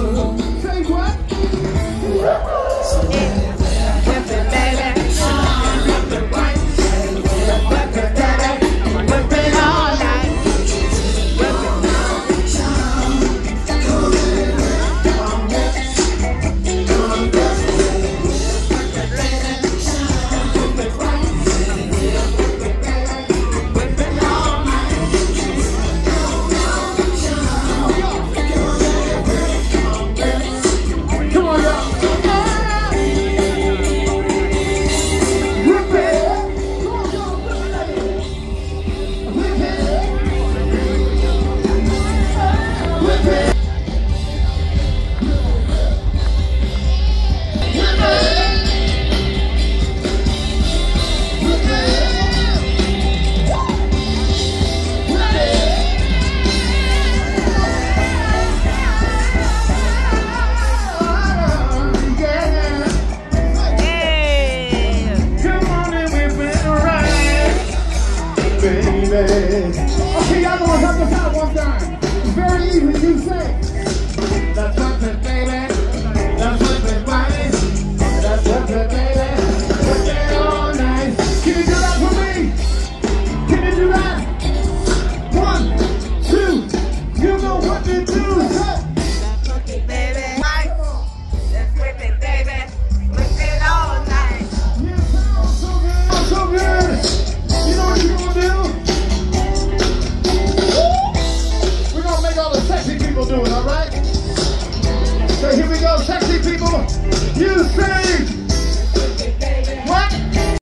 Take what? So here we go, sexy people. You sing.